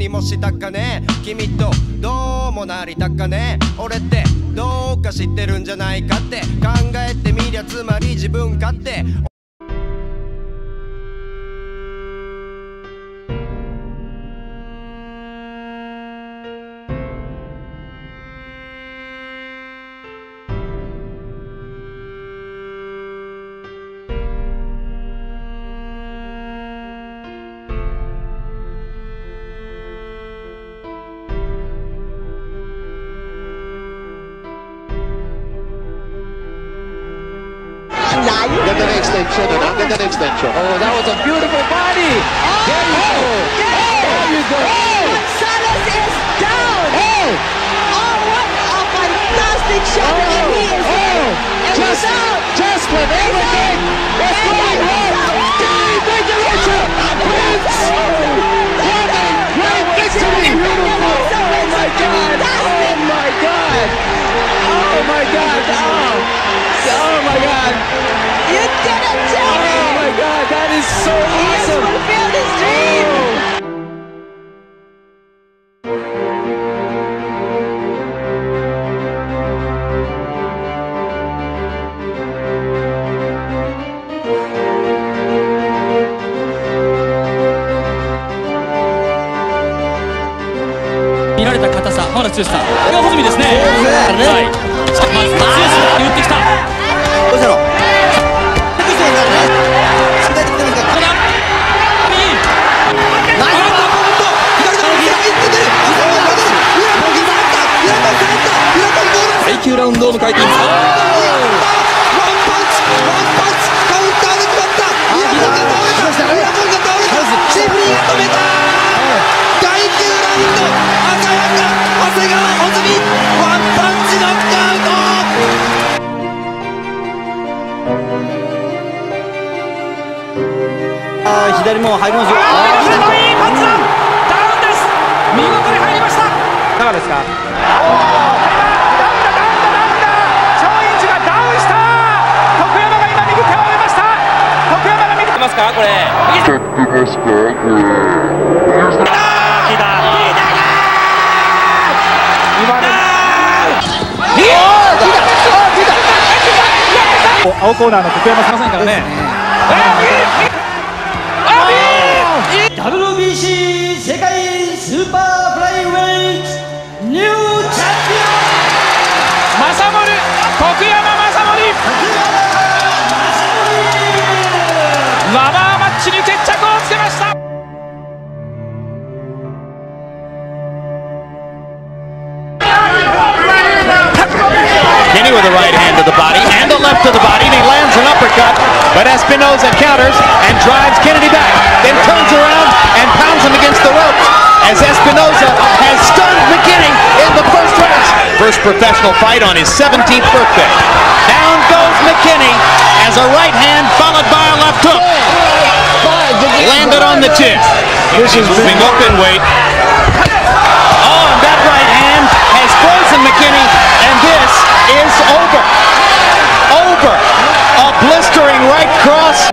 にもしたかね？君とどうもなりたかね？俺ってどうか知ってるんじゃないかって。考えてみりゃつまり自分勝手「Get an extension and I'll get an extension. Oh, that was a beautiful body. There you go. Oh, there you go. Oh, Gonzalez is down. Oh. oh, what a fantastic shot. and he is in. And he's out. Just when everything was going wrong, Dave Regulation wins! What a great victory! Oh my God. Oh my God. Oh my God. Oh, oh my God. You did it, Oh Tony. my God. That is so He has awesome. fulfilled his dream. Oh. 見られた硬さ、浜田剛さん、これが穂積ですね。はい。まず剛が言ってきた。チノックアウトあー左も入りますよか？これ。青コーナーの徳山さんませんからね the body and the left to the body, and he lands an uppercut. But Espinoza counters and drives Kennedy back, then turns around and pounds him against the ropes as Espinoza has stunned McKinney in the first round. First professional fight on his 17th birthday. Down goes McKinney as a right hand followed by a left hook. Landed on the chin. This is moving up in weight. Oh, and that right hand has frozen McKinney, and this is over. Over. A blistering right cross.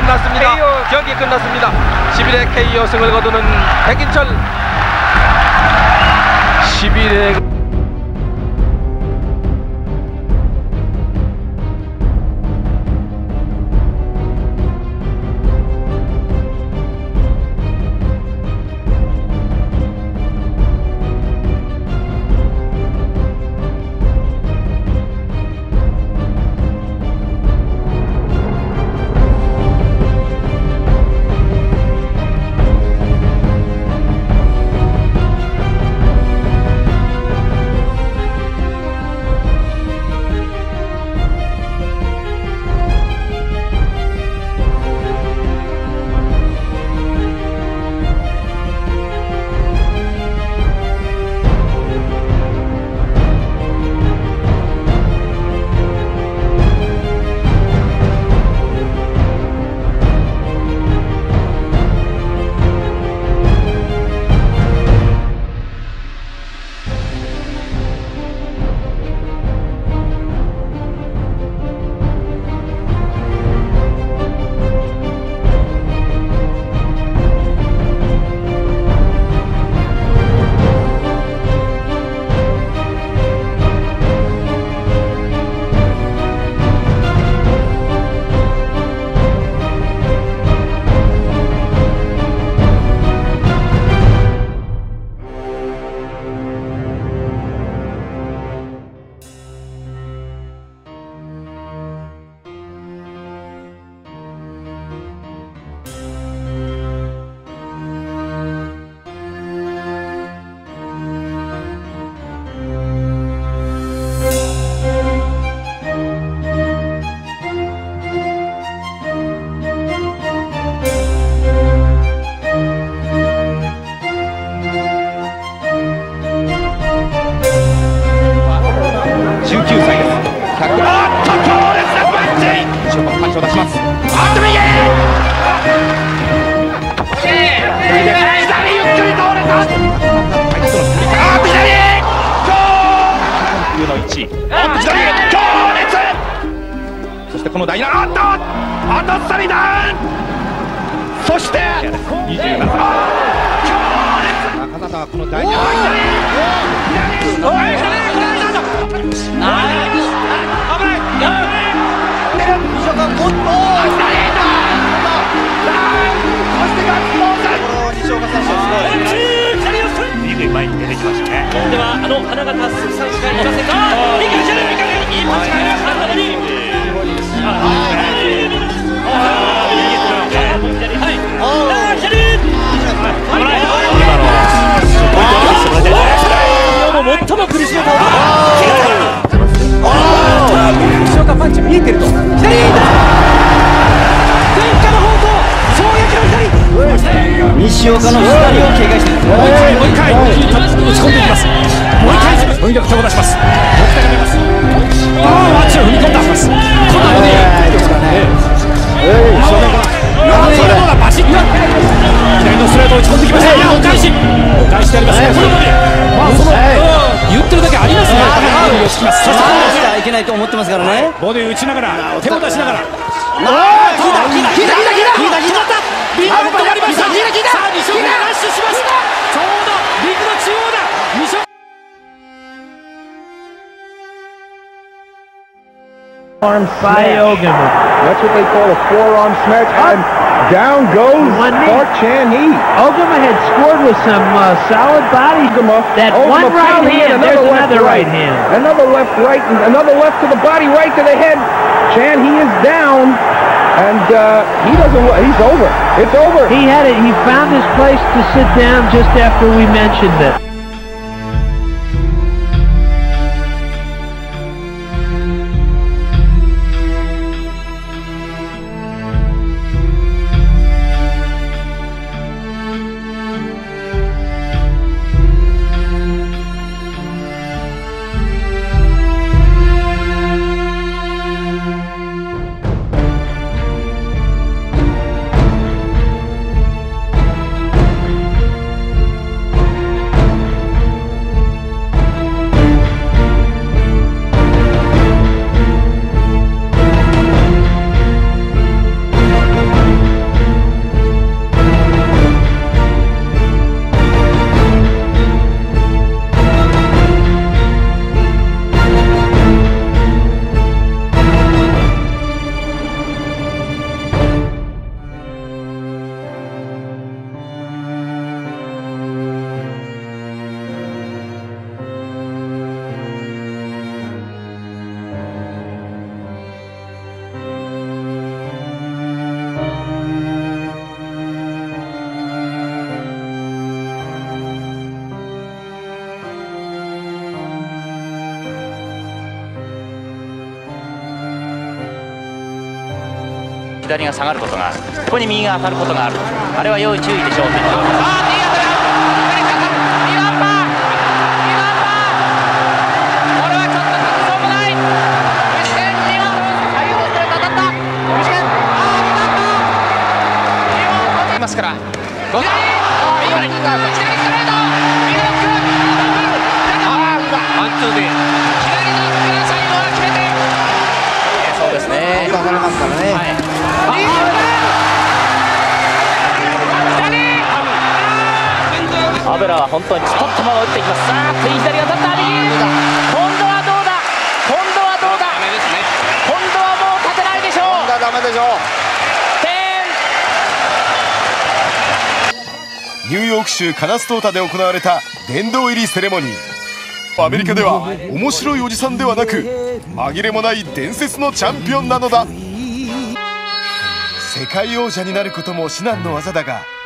끝났습니다. 경기 끝났습니다. 11회 KO 승을 거두는 백인철 11회 前に出てきましたねではあの花形鈴木さんしかい。ませんか最も苦しめた後ろかパンチ見えてると左前科の方向衝撃の左西岡の左を警戒してる。もう一回もう一回。打ち込んでいきます。もう一回とにかく手を出します。ああワンチ踏み込んだます。今度はねバシッと左のストレートを打ち込んできましたお返しお返しでありますねありますね。ボディを敷きますそしてしてはいけない。と思ってますからねボディ打ちながら手を出しながら。ああ聞いた聞いた聞いた聞いた。聞いた聞いた。ビッグ止まりました。さあ西岡がラッシュしました。ちょうどリングの中央だ西岡 Arm by Ogun. That's what they call a forearm smash and down goes One. Park Chan Hee Ogama had scored with some uh, solid bodies. That one right hand, there's left another to right hand. Another left right, and another left to the body, right to the head. Chan He is down, and uh, he doesn't. He's over. It's over. He had it. He found his place to sit down just after we mentioned it. 左が下がることがある。ここに右が当たることがある。あれは要注意でしょうね。さあ右当たる。右当たる。右ラは本当にスポッと回っていきます。さあ右左が当た。った右今度はどうだ。今度はどうだ。今度はもう立てないでしょう。ダメでしょ点。ニューヨーク州カナストータで行われた殿堂入りセレモニー。アメリカでは面白いおじさんではなく紛れもない伝説のチャンピオンなのだ。世界王者になることも至難の業だが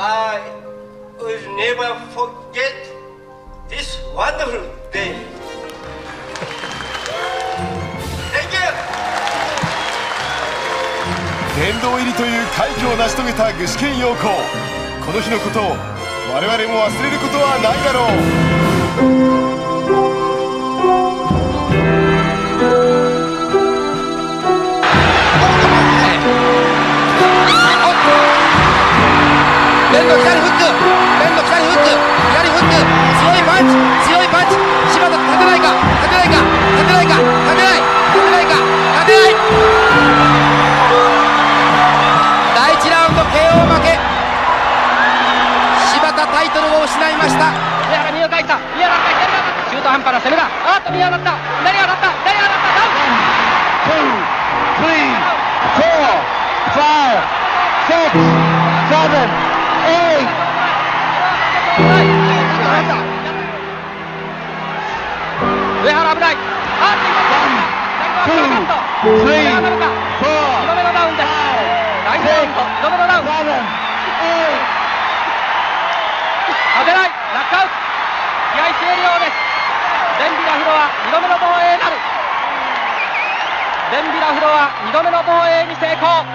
I will never forget this wonderful day. Thank you. という快挙を成し遂げた具志堅用高この日のことを我々も忘れることはないだろう上原危ないあっと今 Two, three, 2度 four, 目のダウンです第2ラウンド2度目のダウン seven, eight. 勝てないナックアウト試合終了ですデンビラフロは2度目の防衛に成功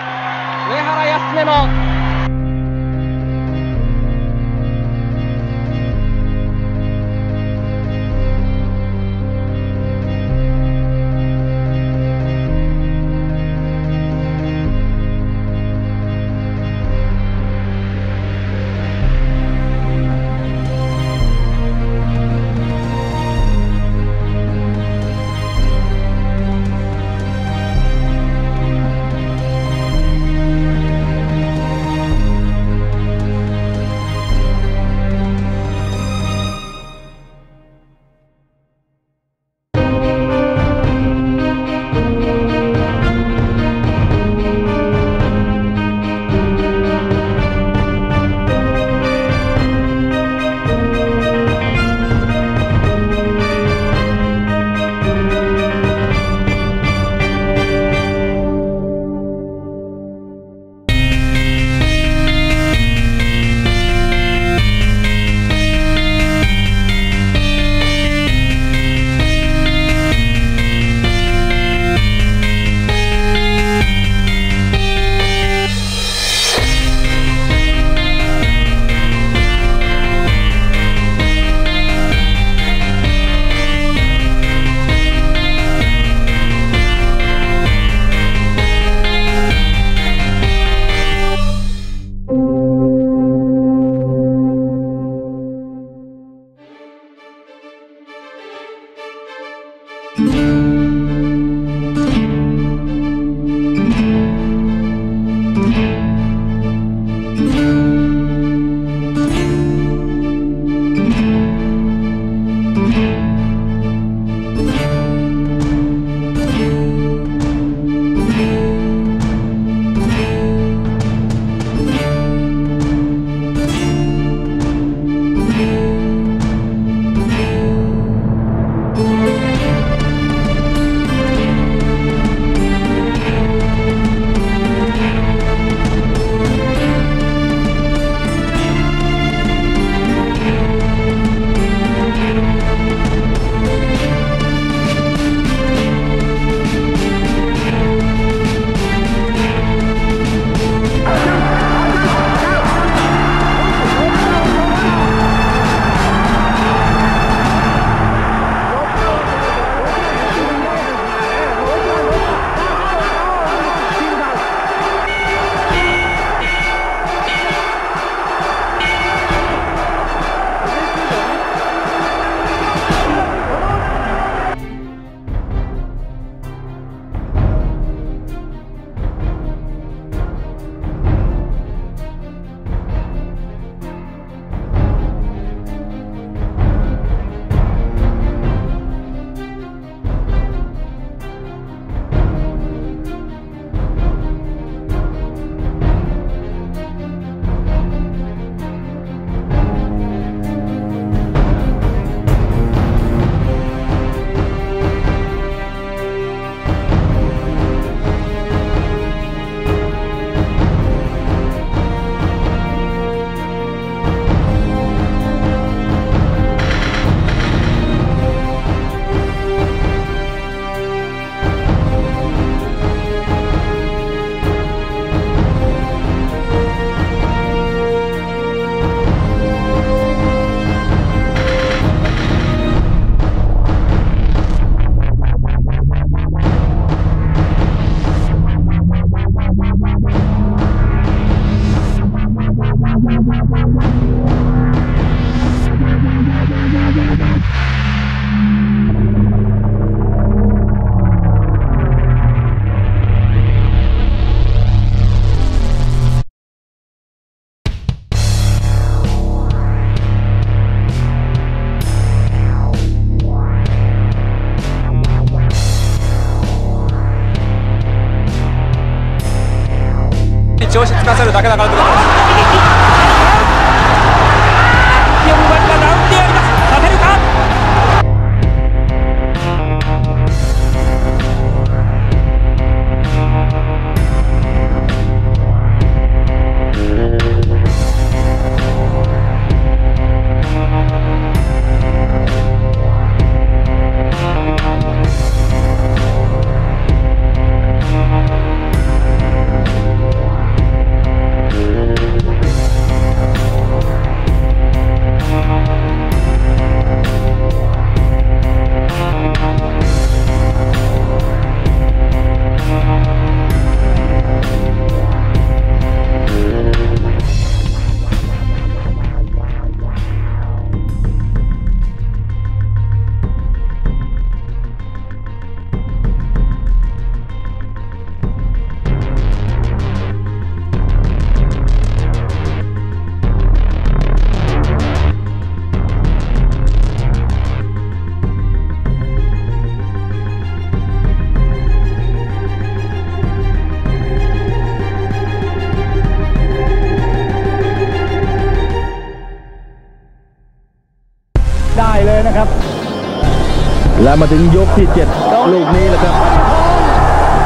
ที่ 7 ลูกนี้แหละครับ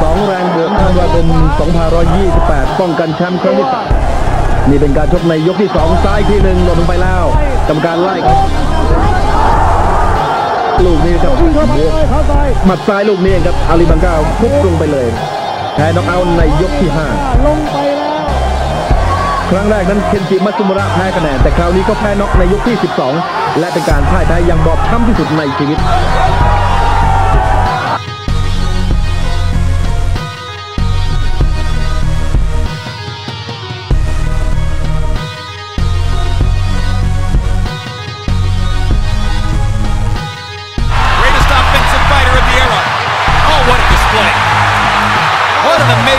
สองแรงบวกธันวาคม2528 ป้องกันแชมป์ครั้งที่สามนี่เป็นการชกในยกที่ 2 ซ้ายที่หนึ่งหล่นลงไปแล้วกรรมการไล่ครับลูกนี้ครับวกหมัดซ้ายลูกนี้เองครับอาลีบังกาพุกลงไปเลยแพ้น็อกเอาท์ในยกที่ 5 ลงไปแล้วครั้งแรกนั้นเคนจิมัตสึมุระแพ้คะแนนแต่คราวนี้ก็แพ้น็อกในยกที่ 12 และเป็นการพ่ายแพ้อย่างบอบช้ำที่สุดในชีวิต